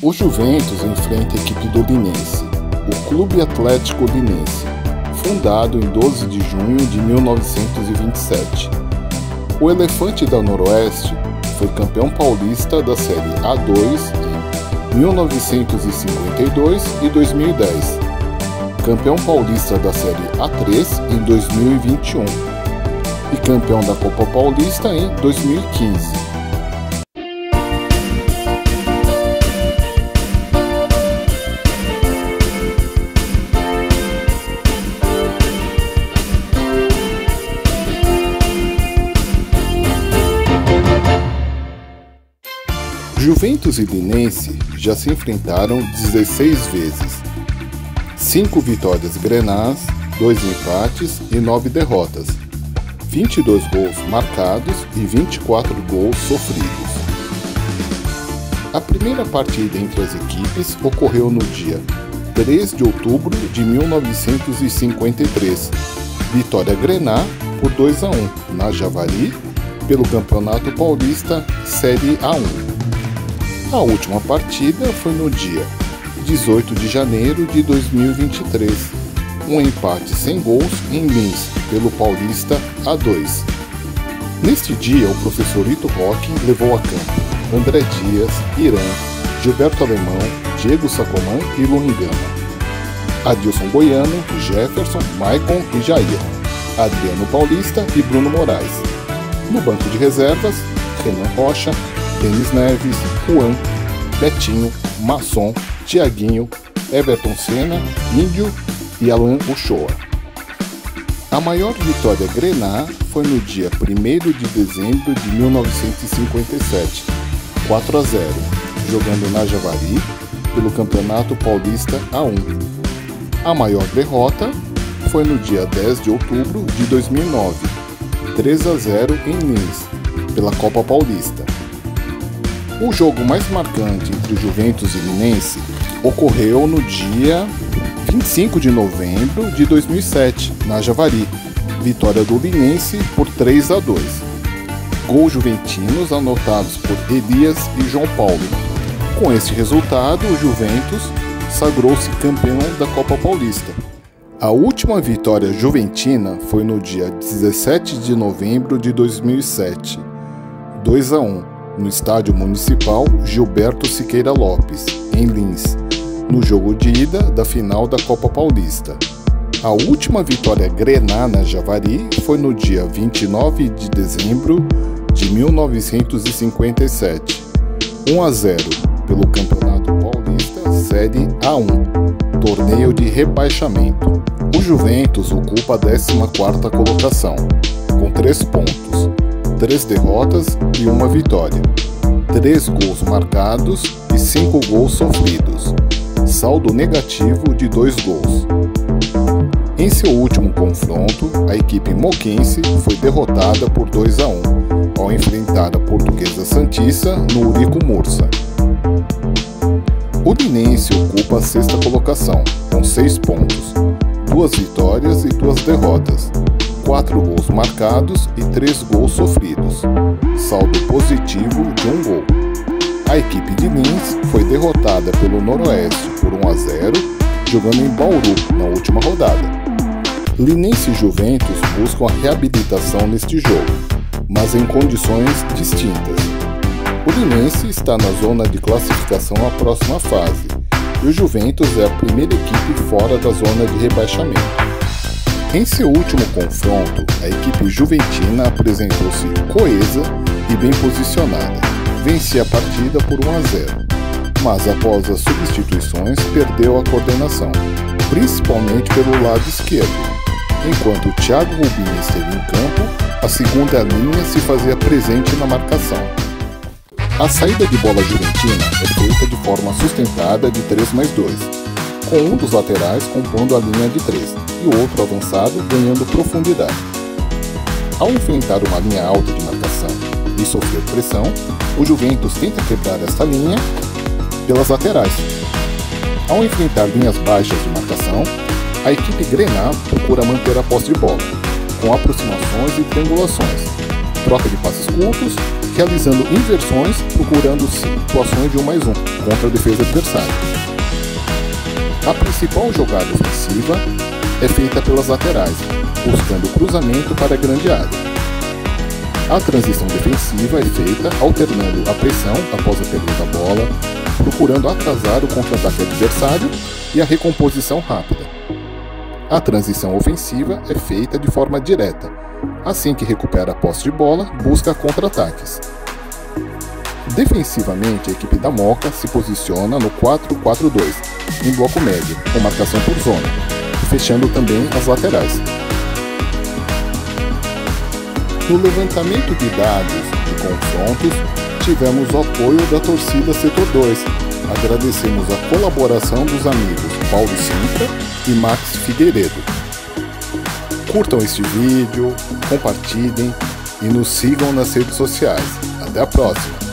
O Juventus enfrenta a equipe do Linense, o Clube Atlético Linense, fundado em 12 de junho de 1927. O Elefante da Noroeste foi campeão paulista da Série A2 em 1952 e 2010, campeão paulista da Série A3 em 2021 e campeão da Copa Paulista em 2015. Juventus e Linense já se enfrentaram 16 vezes. 5 vitórias grenás, 2 empates e 9 derrotas. 22 gols marcados e 24 gols sofridos. A primeira partida entre as equipes ocorreu no dia 3 de outubro de 1953. Vitória Grená por 2 a 1 na Javari pelo Campeonato Paulista Série A1. A última partida foi no dia 18 de janeiro de 2023, um empate sem gols em Lins pelo Paulista A2. Neste dia, o professor Ito Roque levou a campo André Dias, Irã, Gilberto Alemão, Diego Sacomã e Luingama. Adilson Goiano, Jefferson, Maicon e Jair, Adriano Paulista e Bruno Moraes. No banco de reservas, Renan Rocha, Denis Neves, Juan, Betinho, Masson, Tiaguinho, Everton Senna, Índio e Alan Uchoa. A maior vitória grená foi no dia 1 de dezembro de 1957, 4 a 0, jogando na Javari pelo Campeonato Paulista A1. A maior derrota foi no dia 10 de outubro de 2009, 3 a 0 em Lins, pela Copa Paulista. O jogo mais marcante entre Juventus e Linense ocorreu no dia 25 de novembro de 2007, na Javari. Vitória do Linense por 3 a 2. Gols juventinos anotados por Elias e João Paulo. Com este resultado, o Juventus sagrou-se campeão da Copa Paulista. A última vitória juventina foi no dia 17 de novembro de 2007, 2 a 1 no Estádio Municipal Gilberto Siqueira Lopes, em Lins, no jogo de ida da final da Copa Paulista. A última vitória grená na Javari foi no dia 29 de dezembro de 1957, 1 a 0 pelo Campeonato Paulista Série A1, torneio de rebaixamento. O Juventus ocupa a 14ª colocação, com 3 pontos, três derrotas e uma vitória, três gols marcados e cinco gols sofridos, saldo negativo de dois gols. Em seu último confronto, a equipe moquense foi derrotada por 2 a 1 ao enfrentar a portuguesa Santista no Urico Mursa. O Linense ocupa a sexta colocação, com seis pontos, duas vitórias e duas derrotas, quatro gols marcados e três gols sofridos, saldo positivo de um gol. A equipe de Lins foi derrotada pelo Noroeste por 1 a 0, jogando em Bauru na última rodada. Linense e Juventus buscam a reabilitação neste jogo, mas em condições distintas. O Linense está na zona de classificação à próxima fase, e o Juventus é a primeira equipe fora da zona de rebaixamento. Em seu último confronto, a equipe juventina apresentou-se coesa e bem posicionada. Vencia a partida por 1 a 0, mas após as substituições perdeu a coordenação, principalmente pelo lado esquerdo. Enquanto Thiago Rubinho esteve em campo, a segunda linha se fazia presente na marcação. A saída de bola juventina é feita de forma sustentada de 3 mais 2, com um dos laterais compondo a linha de três e o outro avançado ganhando profundidade. Ao enfrentar uma linha alta de marcação e sofrer pressão, o Juventus tenta quebrar esta linha pelas laterais. Ao enfrentar linhas baixas de marcação, a equipe Grená procura manter a posse de bola, com aproximações e triangulações, troca de passes curtos, realizando inversões, procurando situações de um mais um contra a defesa adversária. A principal jogada ofensiva é feita pelas laterais, buscando cruzamento para a grande área. A transição defensiva é feita alternando a pressão após a perda da bola, procurando atrasar o contra-ataque adversário e a recomposição rápida. A transição ofensiva é feita de forma direta. Assim que recupera a posse de bola, busca contra-ataques. Defensivamente, a equipe da Moca se posiciona no 4-4-2, em bloco médio, com marcação por zona, fechando também as laterais. No levantamento de dados de confrontos, tivemos o apoio da torcida Setor 2. Agradecemos a colaboração dos amigos Paulo Sintra e Max Figueiredo. Curtam este vídeo, compartilhem e nos sigam nas redes sociais. Até a próxima!